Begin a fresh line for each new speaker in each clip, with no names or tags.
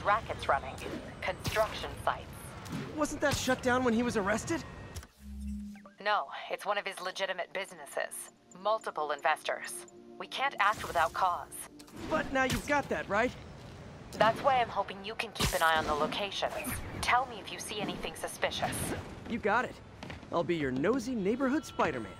there's rackets running. Construction sites.
Wasn't that shut down when he was arrested?
No, it's one of his legitimate businesses. Multiple investors. We can't act without cause.
But now you've got that, right?
That's why I'm hoping you can keep an eye on the locations. Tell me if you see anything suspicious.
You got it. I'll be your nosy neighborhood Spider-Man.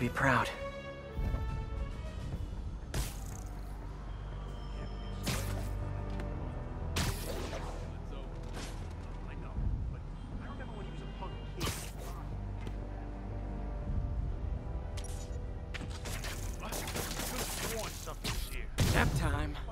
Be proud. Nap time.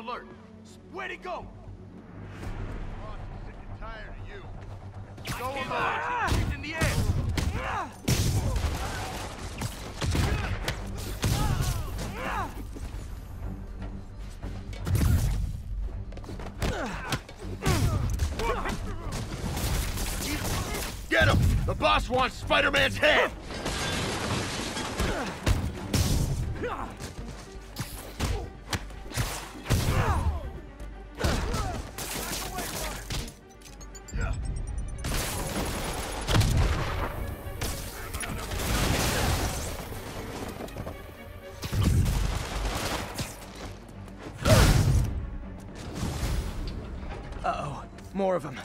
Alert! Where'd he go?
Sick and tired of you.
Go alert! He's in the air!
Get him! The boss wants Spider-Man's head!
More of them.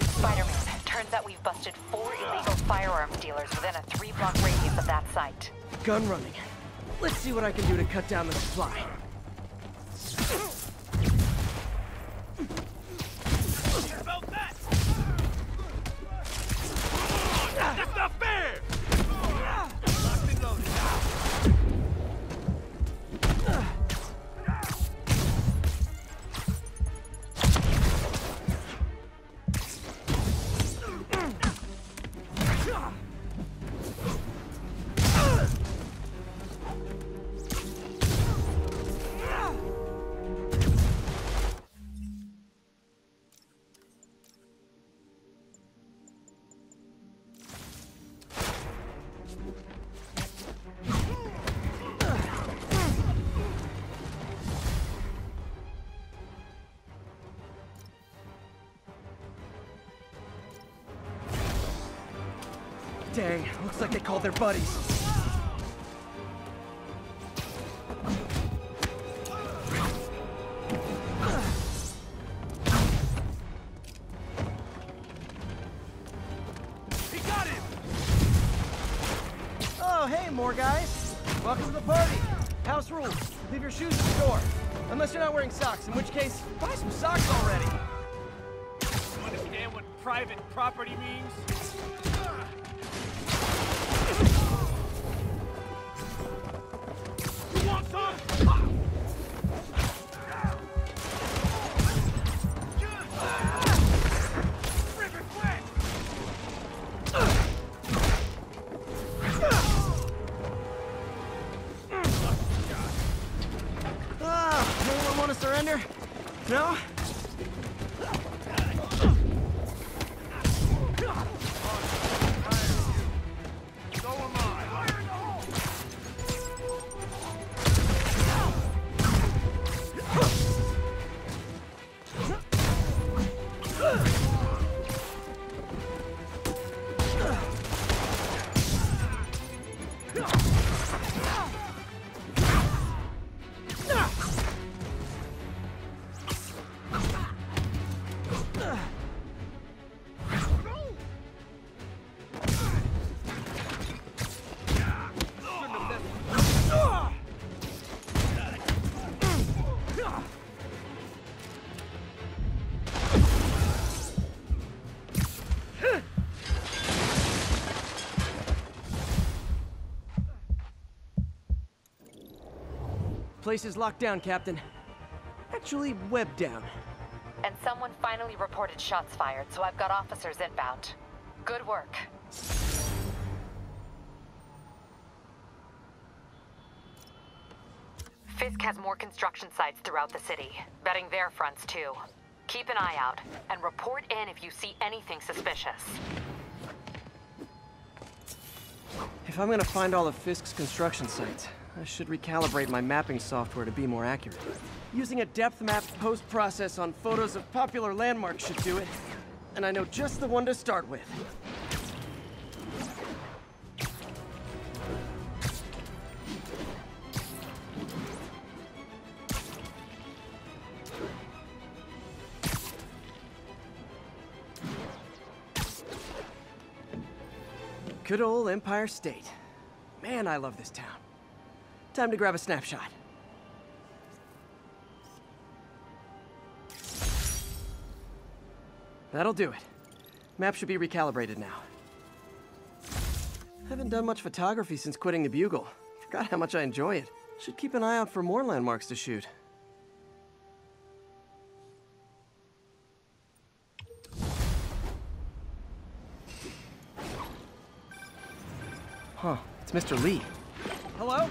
Spider-Man, turns out we've busted four illegal firearms dealers within a three-block radius of that site.
Gun running. Let's see what I can do to cut down the supply. Dang, looks like they called their buddies. No? Place is locked down, Captain. Actually, webbed down.
And someone finally reported shots fired, so I've got officers inbound. Good work. Fisk has more construction sites throughout the city, betting their fronts too. Keep an eye out, and report in if you see anything suspicious.
If I'm gonna find all of Fisk's construction sites, I should recalibrate my mapping software to be more accurate. Using a depth map post-process on photos of popular landmarks should do it. And I know just the one to start with. Good old Empire State. Man, I love this town. Time to grab a snapshot. That'll do it. Map should be recalibrated now. Haven't done much photography since quitting the Bugle. Forgot how much I enjoy it. Should keep an eye out for more landmarks to shoot. Huh, it's Mr. Lee. Hello?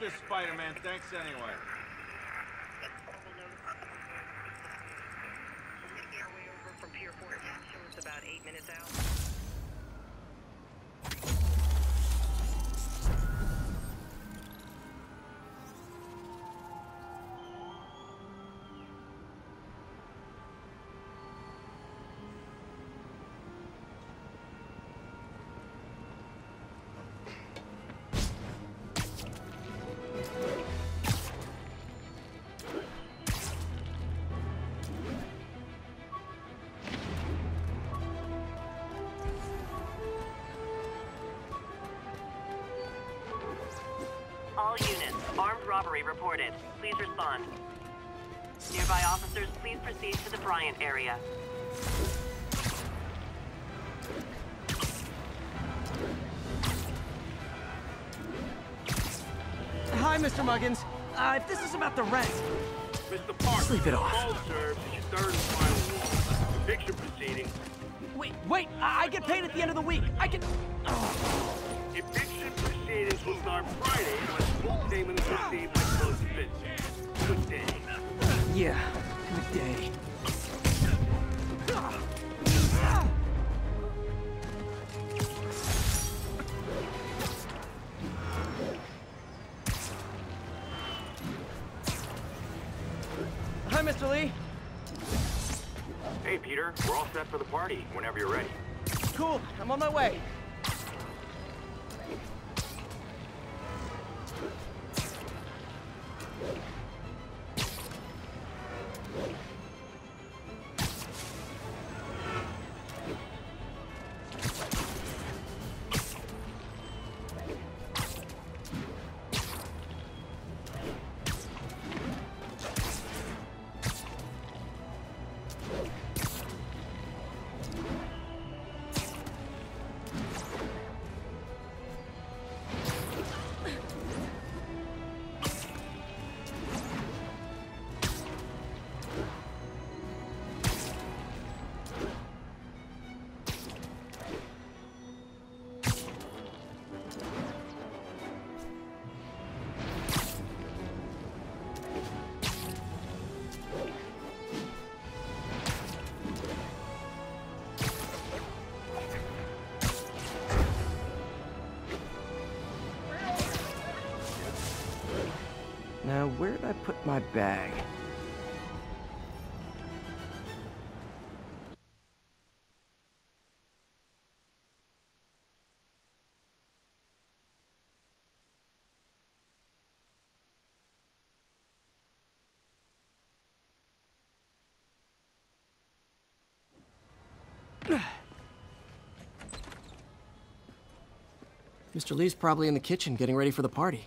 This, Spider-Man. Thanks anyway.
Please respond. Nearby officers, please proceed to the Bryant area.
Hi, Mr. Muggins. Uh, if this is about the rent,
Mr. Parker,
Sleep it off.
Call served is your third and final warning. Eviction proceedings.
wait, wait, I, I get paid at the end of the week. I get.
Eviction proceedings will start Friday unless full payment is received by close of business. Good day.
Yeah, good day. Hi, Mr. Lee.
Hey, Peter. We're all set for the party whenever you're ready.
Cool, I'm on my way. Now, where did I put my bag? Mr. Lee's probably in the kitchen getting ready for the party.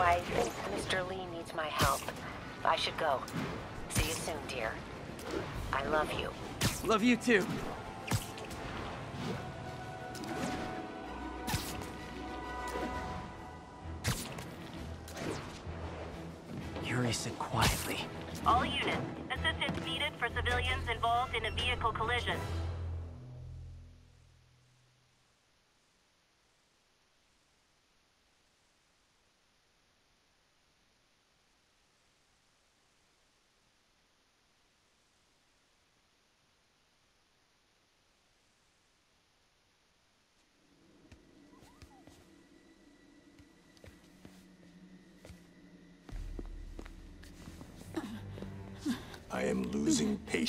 I think Mr. Lee needs my help. I should go. See you soon, dear. I love you.
Love you too. Yuri said quietly.
All units, assistance needed for civilians involved in a vehicle collision.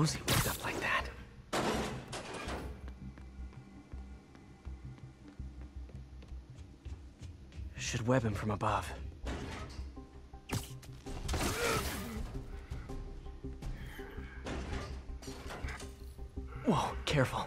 Cozy with stuff like that. Should web him from above. Whoa, careful.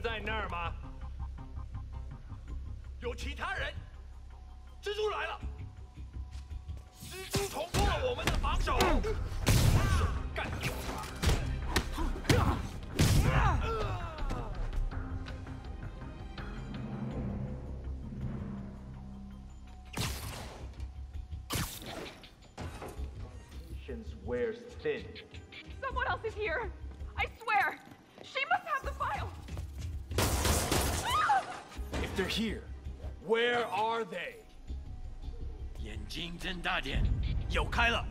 在
那儿吗？有其他
人蜘蛛来了。有开了。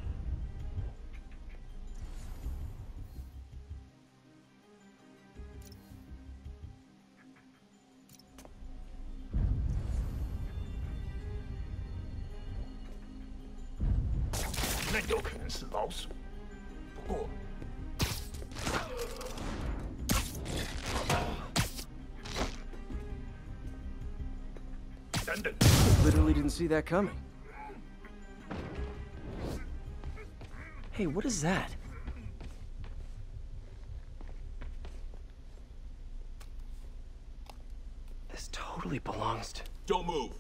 那有可能是老鼠，不过 等等，
Literally didn't see that coming. Hey, what is that? This totally belongs to...
Don't move.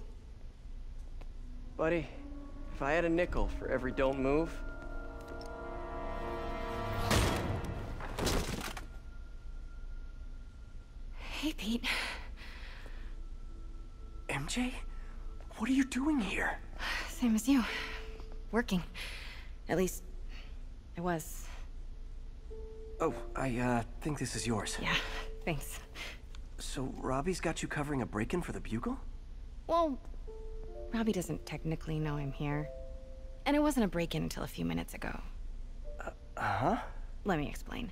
Buddy, if I had a nickel for every don't move...
Hey, Pete.
MJ? What are you doing here?
Same as you. Working. At least, I was.
Oh, I, uh, think this is yours.
Yeah, thanks.
So, Robbie's got you covering a break-in for the Bugle?
Well, Robbie doesn't technically know I'm here. And it wasn't a break-in until a few minutes ago.
Uh-huh.
Let me explain.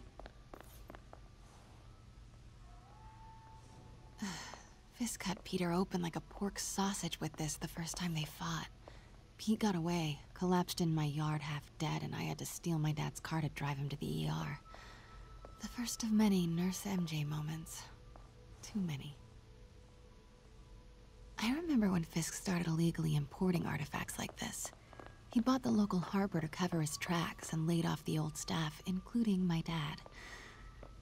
Fisk cut Peter open like a pork sausage with this the first time they fought. Pete got away, collapsed in my yard half dead, and I had to steal my dad's car to drive him to the ER. The first of many Nurse MJ moments. Too many. I remember when Fisk started illegally importing artifacts like this. He bought the local harbor to cover his tracks and laid off the old staff, including my dad.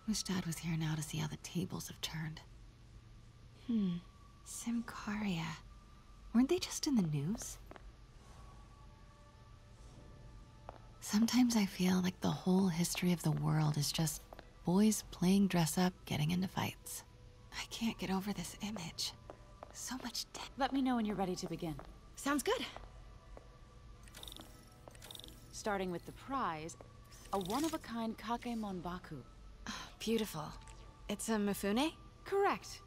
Wish Dad was here now to see how the tables have turned. Hmm. Symkaria. Weren't they just in the news? Sometimes I feel like the whole history of the world is just boys playing dress up, getting into fights. I can't get over this image. So much death.
Let me know when you're ready to begin.
Sounds good.
Starting with the prize, a one-of-a-kind Kakemon Baku.
Beautiful. It's a Mifune?
Correct.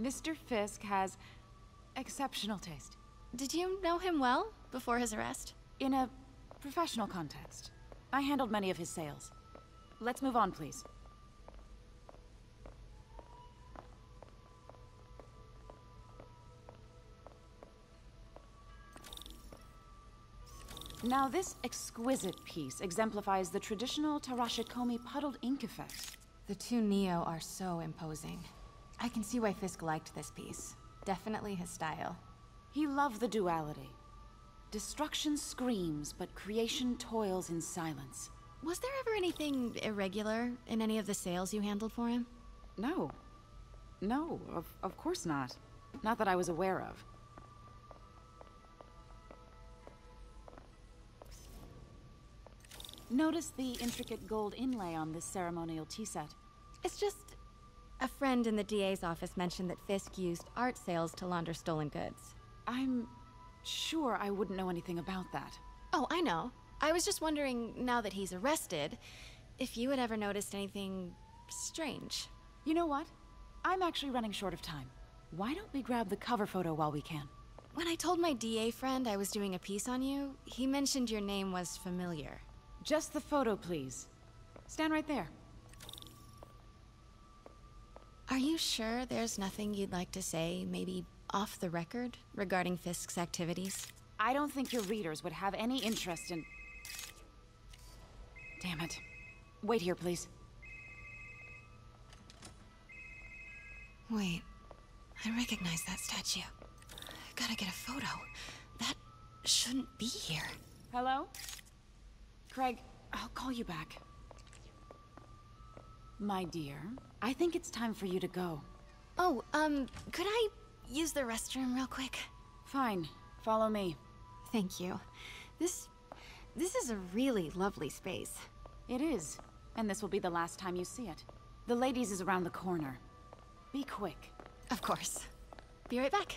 Mr. Fisk has exceptional taste.
Did you know him well before his arrest?
In a professional context. I handled many of his sales. Let's move on, please. Now this exquisite piece exemplifies the traditional Tarashikomi puddled ink effect.
The two Nio are so imposing. I can see why Fisk liked this piece. Definitely his style.
He loved the duality. Destruction screams, but creation toils in silence.
Was there ever anything irregular in any of the sales you handled for him?
No. No, of, of course not. Not that I was aware of. Notice the intricate gold inlay on this ceremonial tea set.
It's just... A friend in the DA's office mentioned that Fisk used art sales to launder stolen goods.
I'm sure I wouldn't know anything about that.
Oh, I know. I was just wondering, now that he's arrested, if you had ever noticed anything strange.
You know what? I'm actually running short of time. Why don't we grab the cover photo while we can?
When I told my DA friend I was doing a piece on you, he mentioned your name was familiar.
Just the photo, please. Stand right there.
Are you sure there's nothing you'd like to say, maybe off the record, regarding Fisk's activities?
I don't think your readers would have any interest in... Damn it. Wait here, please.
Wait. I recognize that statue. Gotta get a photo. That shouldn't be here.
Hello? Craig, I'll call you back. My dear, I think it's time for you to go.
Oh, um, could I use the restroom real quick?
Fine. Follow me.
Thank you. This... this is a really lovely space.
It is. And this will be the last time you see it. The ladies is around the corner. Be quick.
Of course. Be right back.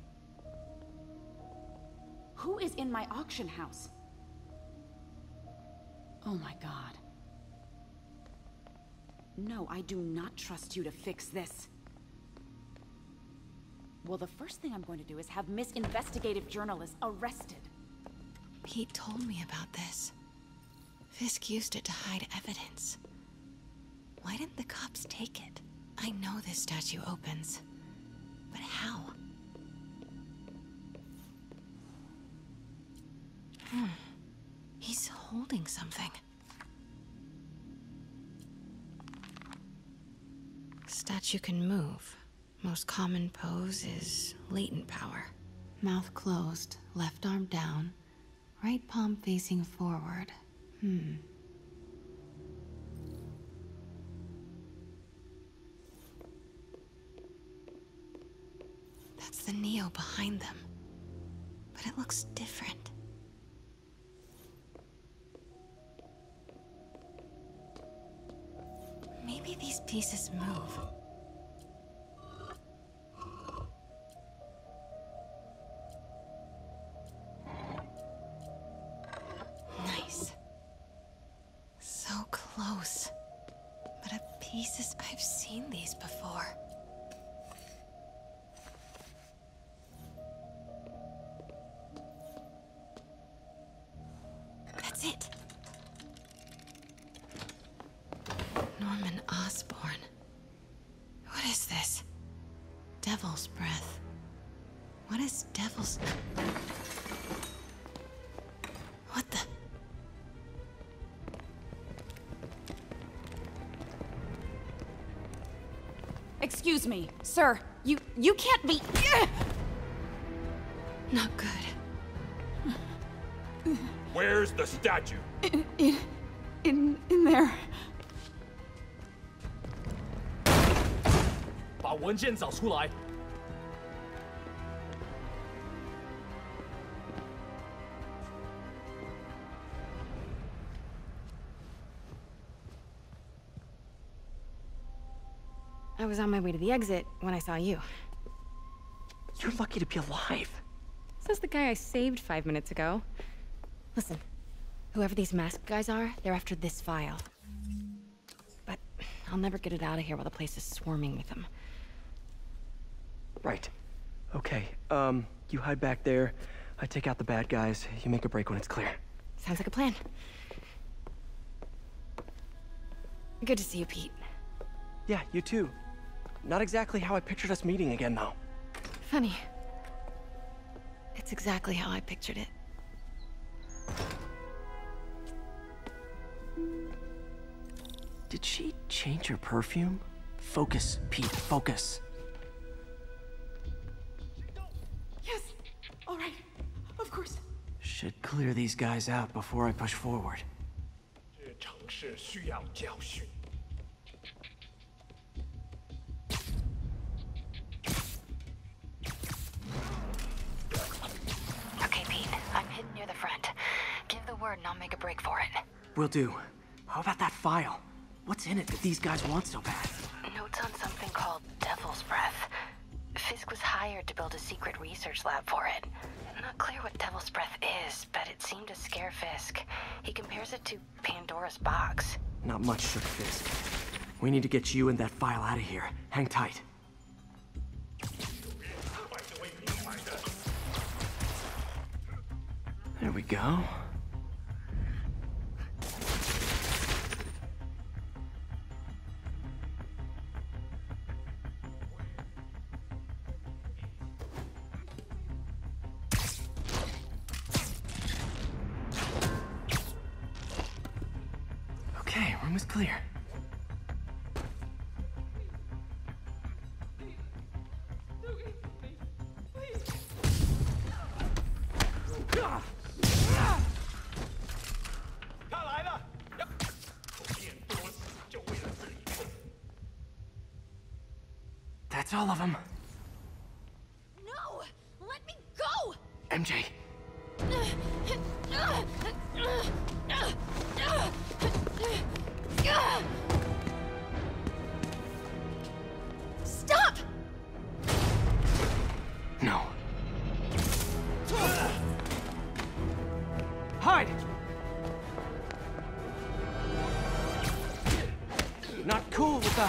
Who is in my auction house? Oh my god. No, I do not trust you to fix this. Well, the first thing I'm going to do is have Miss Investigative Journalist arrested.
Pete told me about this. Fisk used it to hide evidence. Why didn't the cops take it? I know this statue opens. Holding something. Statue can move. Most common pose is latent power. Mouth closed, left arm down, right palm facing forward. Hmm. That's the Nio behind them. But it looks different. Maybe these pieces move. Nice. So close. But at pieces, I've seen these before. That's it. Norman Osborn. What is this? Devil's breath. What is devil's... What the...
Excuse me, sir. You you can't be.
Not good.
Where's the statue? 文件找出来。
I was on my way to the exit when I saw you.
You're lucky to be alive.
Says the guy I saved five minutes ago. Listen, whoever these masked guys are, they're after this file. But I'll never get it out of here while the place is swarming with them.
Right. Okay, um, you hide back there. I take out the bad guys. You make a break when it's clear.
Sounds like a plan. Good to see you, Pete.
Yeah, you too. Not exactly how I pictured us meeting again, though.
Funny. It's exactly how I pictured it.
Did she change her perfume? Focus, Pete, focus. Should clear these guys out before I push forward.
Okay, Pete. I'm hidden near the front. Give the word and I'll make a break for it.
Will do. How about that file? What's in it that these guys want so bad?
Notes on something called Devil's Breath. Fisk was hired to build a secret research lab for it. Not clear what Devil's Breath is, but it seemed to scare Fisk. He compares it to Pandora's box.
Not much, Shook Fisk. We need to get you and that file out of here. Hang tight. There we go.